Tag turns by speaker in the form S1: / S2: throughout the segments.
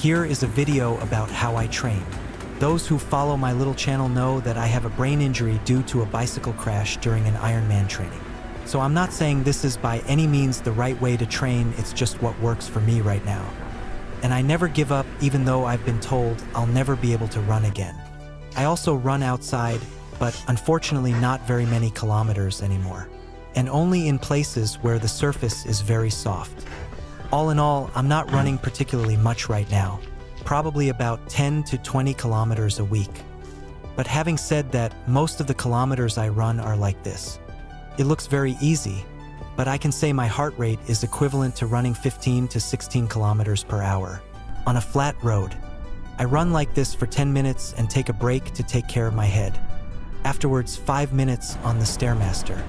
S1: Here is a video about how I train. Those who follow my little channel know that I have a brain injury due to a bicycle crash during an Ironman training. So I'm not saying this is by any means the right way to train, it's just what works for me right now. And I never give up even though I've been told I'll never be able to run again. I also run outside, but unfortunately not very many kilometers anymore, and only in places where the surface is very soft. All in all, I'm not running particularly much right now, probably about 10 to 20 kilometers a week. But having said that, most of the kilometers I run are like this. It looks very easy, but I can say my heart rate is equivalent to running 15 to 16 kilometers per hour on a flat road. I run like this for 10 minutes and take a break to take care of my head. Afterwards, 5 minutes on the Stairmaster.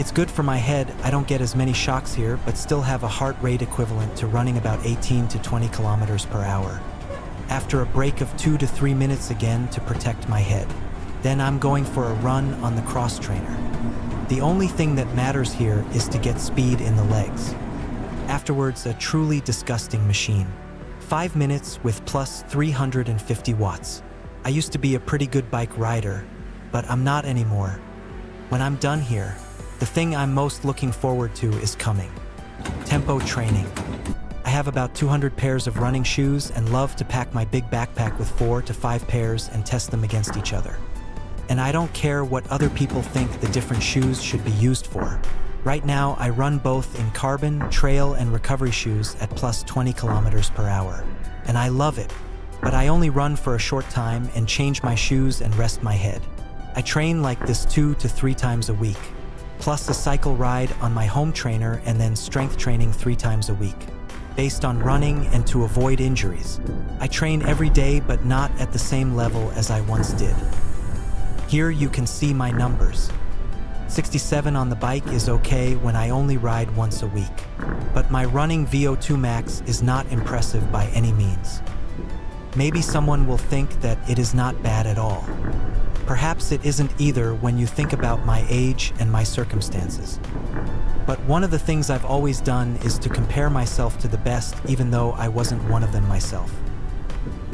S1: It's good for my head, I don't get as many shocks here, but still have a heart rate equivalent to running about 18 to 20 kilometers per hour. After a break of 2 to 3 minutes again to protect my head. Then I'm going for a run on the cross trainer. The only thing that matters here is to get speed in the legs. Afterwards, a truly disgusting machine. 5 minutes with plus 350 watts. I used to be a pretty good bike rider, but I'm not anymore. When I'm done here, the thing I'm most looking forward to is coming. Tempo training. I have about 200 pairs of running shoes and love to pack my big backpack with four to five pairs and test them against each other. And I don't care what other people think the different shoes should be used for. Right now, I run both in carbon, trail, and recovery shoes at plus 20 kilometers per hour. And I love it. But I only run for a short time and change my shoes and rest my head. I train like this two to three times a week, plus a cycle ride on my home trainer and then strength training three times a week, based on running and to avoid injuries. I train every day but not at the same level as I once did. Here you can see my numbers. 67 on the bike is okay when I only ride once a week, but my running VO2 max is not impressive by any means. Maybe someone will think that it is not bad at all. Perhaps it isn't either when you think about my age and my circumstances. But one of the things I've always done is to compare myself to the best even though I wasn't one of them myself.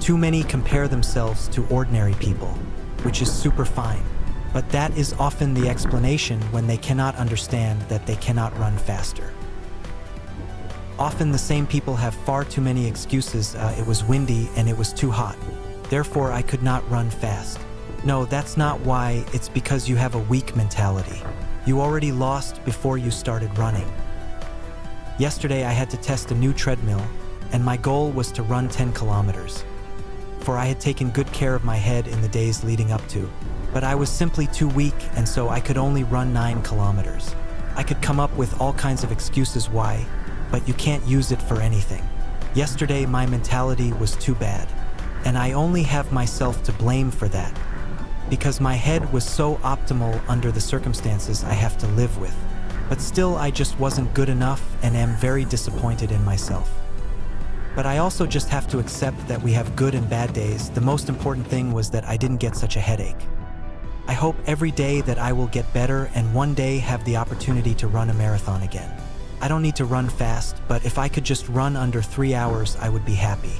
S1: Too many compare themselves to ordinary people, which is super fine. But that is often the explanation when they cannot understand that they cannot run faster. Often the same people have far too many excuses. Uh, it was windy and it was too hot. Therefore, I could not run fast. No, that's not why. It's because you have a weak mentality. You already lost before you started running. Yesterday, I had to test a new treadmill, and my goal was to run 10 kilometers. For I had taken good care of my head in the days leading up to, but I was simply too weak, and so I could only run 9 kilometers. I could come up with all kinds of excuses why, but you can't use it for anything. Yesterday, my mentality was too bad, and I only have myself to blame for that because my head was so optimal under the circumstances I have to live with. But still, I just wasn't good enough and am very disappointed in myself. But I also just have to accept that we have good and bad days. The most important thing was that I didn't get such a headache. I hope every day that I will get better and one day have the opportunity to run a marathon again. I don't need to run fast, but if I could just run under three hours, I would be happy.